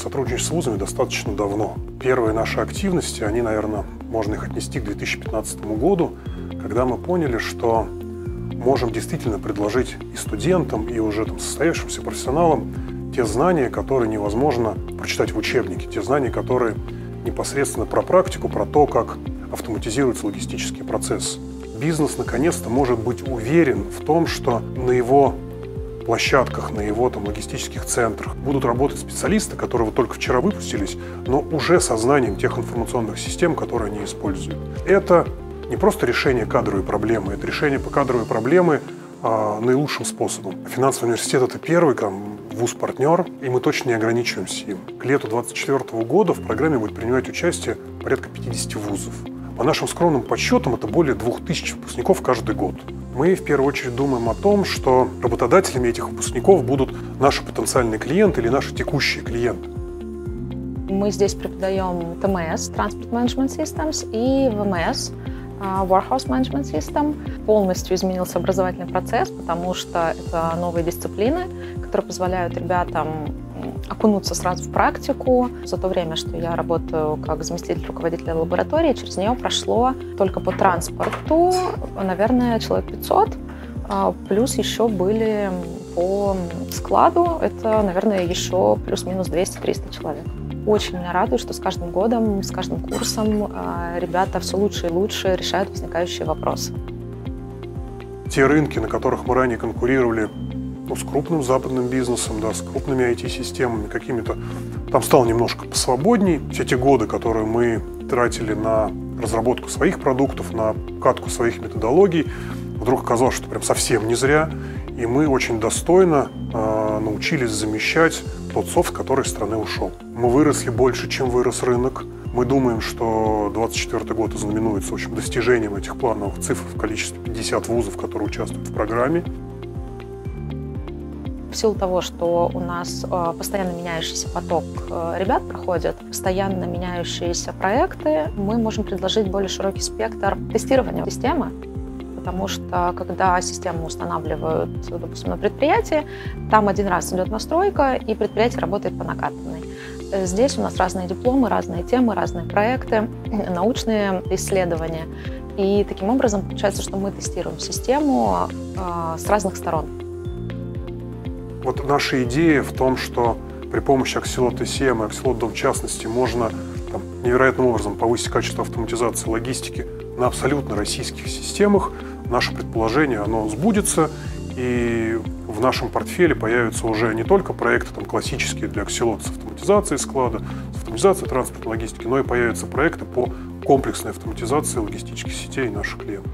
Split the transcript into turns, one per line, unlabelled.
сотрудничать с вузами достаточно давно. Первые наши активности, они, наверное, можно их отнести к 2015 году, когда мы поняли, что можем действительно предложить и студентам, и уже там, состоявшимся профессионалам те знания, которые невозможно прочитать в учебнике, те знания, которые непосредственно про практику, про то, как автоматизируется логистический процесс. Бизнес наконец-то может быть уверен в том, что на его площадках, на его там, логистических центрах будут работать специалисты, которые вот только вчера выпустились, но уже со знанием тех информационных систем, которые они используют. Это не просто решение кадровой проблемы, это решение по кадровой проблемы а, наилучшим способом. Финансовый университет – это первый там, вуз-партнер, и мы точно не ограничиваемся им. К лету 2024 года в программе будет принимать участие порядка 50 вузов. По нашим скромным подсчетам, это более 2000 выпускников каждый год. Мы в первую очередь думаем о том, что работодателями этих выпускников будут наши потенциальные клиенты или наши текущие клиенты.
Мы здесь преподаем ТМС, Transport Management Systems, и ВМС, а, Warehouse Management System. Полностью изменился образовательный процесс, потому что это новые дисциплины, которые позволяют ребятам окунуться сразу в практику. За то время, что я работаю как заместитель руководителя лаборатории, через нее прошло только по транспорту, наверное, человек 500. А, плюс еще были по складу, это, наверное, еще плюс-минус 200-300 человек. Очень меня радует, что с каждым годом, с каждым курсом а, ребята все лучше и лучше решают возникающие вопросы.
Те рынки, на которых мы ранее конкурировали ну, с крупным западным бизнесом, да, с крупными IT-системами какими-то, там стало немножко посвободней. Все те годы, которые мы тратили на разработку своих продуктов, на катку своих методологий, вдруг оказалось, что прям совсем не зря. И мы очень достойно э, научились замещать тот софт, который из страны ушел. Мы выросли больше, чем вырос рынок. Мы думаем, что 2024 год ознаменуется в общем, достижением этих плановых цифр в количестве 50 вузов, которые участвуют в программе.
В силу того, что у нас э, постоянно меняющийся поток э, ребят проходит, постоянно меняющиеся проекты, мы можем предложить более широкий спектр тестирования системы потому что когда систему устанавливают, допустим, на предприятии, там один раз идет настройка, и предприятие работает по накатанной. Здесь у нас разные дипломы, разные темы, разные проекты, научные исследования. И таким образом получается, что мы тестируем систему э, с разных сторон.
Вот наша идея в том, что при помощи Axelot ECM и Dom в частности можно там, невероятным образом повысить качество автоматизации логистики на абсолютно российских системах – наше предположение, оно сбудется, и в нашем портфеле появятся уже не только проекты там, классические для Axelot с автоматизацией склада, с автоматизацией транспортной логистики, но и появятся проекты по комплексной автоматизации логистических сетей наших клиентов.